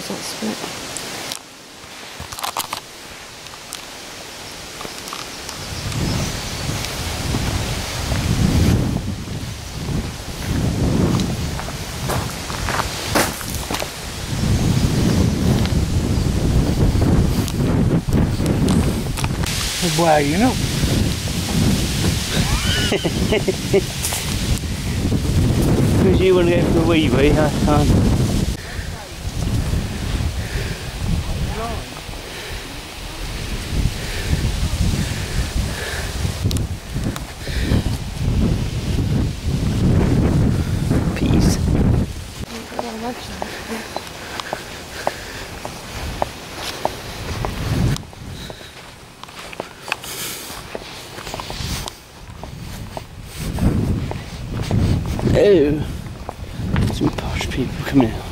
doors that split. Why, you know. Because you want to go for a wee wee, I can't. Oh, some posh people coming out.